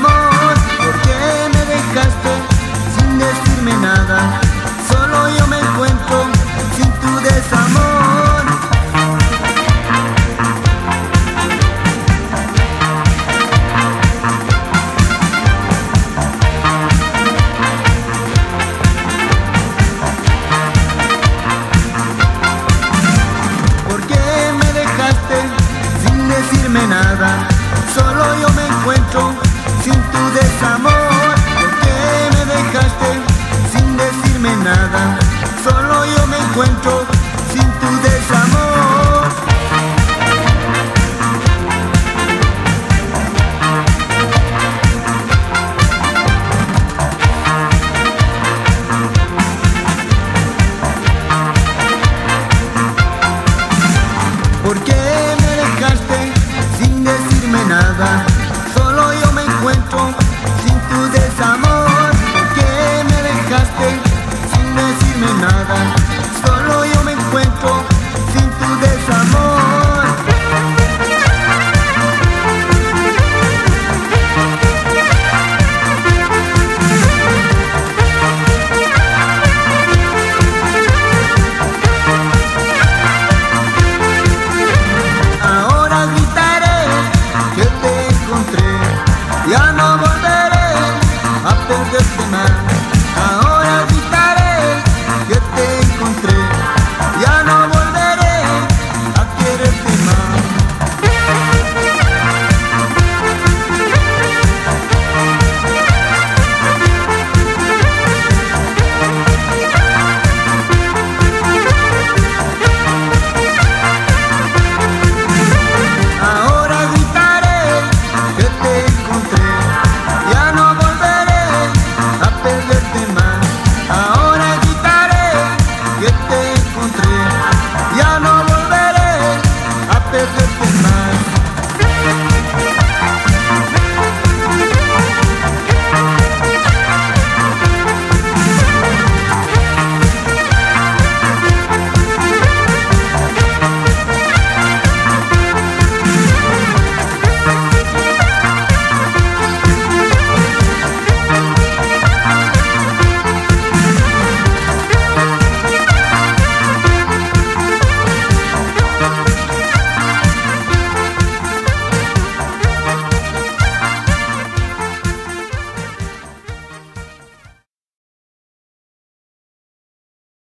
¿por qué me dejaste sin decirme nada? Solo yo me encuentro sin tu desamor. ¿Por qué me dejaste sin decirme nada? Solo yo me encuentro tu desamor, porque me dejaste sin decirme nada, solo yo me encuentro. been good for mine.